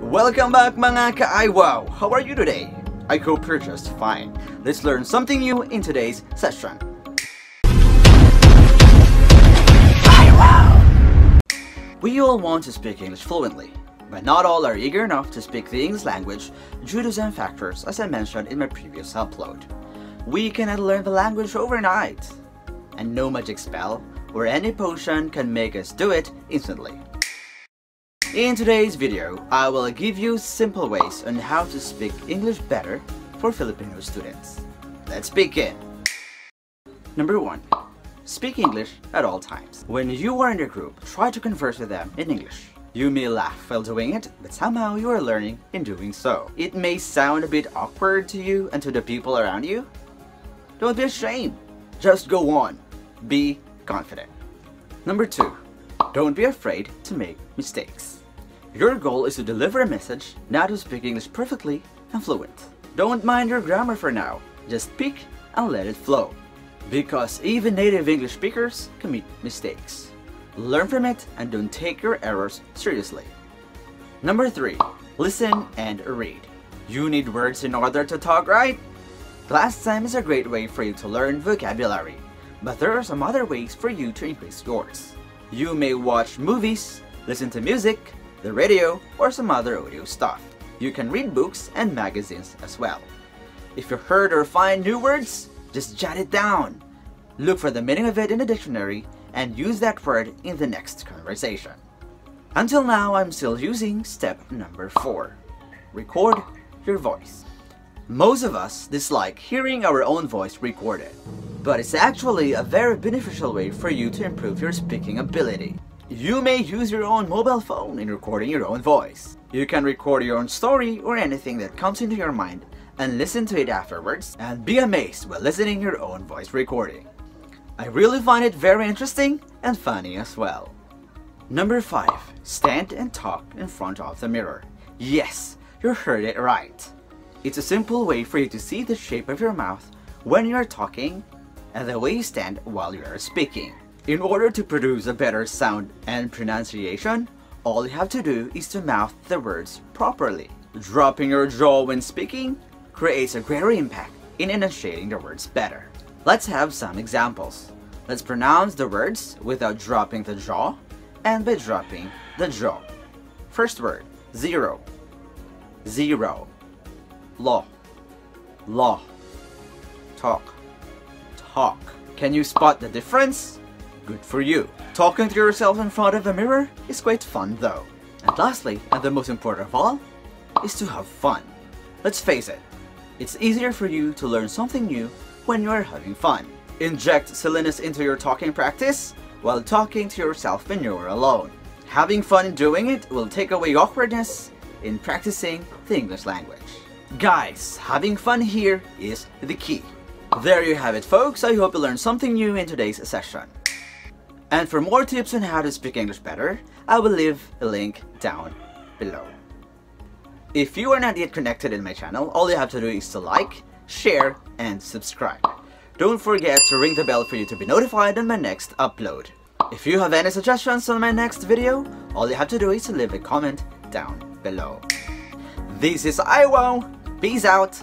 Welcome back mga ka-ayWOW! How are you today? I hope you're just fine. Let's learn something new in today's session. We all want to speak English fluently, but not all are eager enough to speak the English language due to some factors as I mentioned in my previous upload. We cannot learn the language overnight, and no magic spell or any potion can make us do it instantly. In today's video, I will give you simple ways on how to speak English better for Filipino students. Let's begin! Number 1. Speak English at all times. When you are in a group, try to converse with them in English. You may laugh while doing it, but somehow you are learning in doing so. It may sound a bit awkward to you and to the people around you. Don't be ashamed. Just go on. Be confident. Number 2. Don't be afraid to make mistakes. Your goal is to deliver a message, not to speak English perfectly and fluent. Don't mind your grammar for now. Just speak and let it flow. Because even native English speakers commit mistakes. Learn from it and don't take your errors seriously. Number 3. Listen and read. You need words in order to talk right? Class time is a great way for you to learn vocabulary, but there are some other ways for you to increase yours. You may watch movies, listen to music, the radio, or some other audio stuff. You can read books and magazines as well. If you heard or find new words, just jot it down. Look for the meaning of it in the dictionary and use that word in the next conversation. Until now, I'm still using step number 4. Record your voice. Most of us dislike hearing our own voice recorded, but it's actually a very beneficial way for you to improve your speaking ability. You may use your own mobile phone in recording your own voice. You can record your own story or anything that comes into your mind and listen to it afterwards and be amazed while listening your own voice recording. I really find it very interesting and funny as well. Number 5. Stand and talk in front of the mirror. Yes, you heard it right. It's a simple way for you to see the shape of your mouth when you are talking the way you stand while you are speaking. In order to produce a better sound and pronunciation, all you have to do is to mouth the words properly. Dropping your jaw when speaking creates a greater impact in enunciating the words better. Let's have some examples. Let's pronounce the words without dropping the jaw and by dropping the jaw. First word, zero, zero, law, law, talk, talk. Can you spot the difference? Good for you. Talking to yourself in front of a mirror is quite fun though. And lastly, and the most important of all, is to have fun. Let's face it, it's easier for you to learn something new when you are having fun. Inject silliness into your talking practice while talking to yourself when you're alone. Having fun doing it will take away awkwardness in practicing the English language. Guys, having fun here is the key. There you have it folks, I hope you learned something new in today's session. And for more tips on how to speak English better, I will leave a link down below. If you are not yet connected in my channel, all you have to do is to like, share, and subscribe. Don't forget to ring the bell for you to be notified on my next upload. If you have any suggestions on my next video, all you have to do is to leave a comment down below. This is ayWOW, peace out,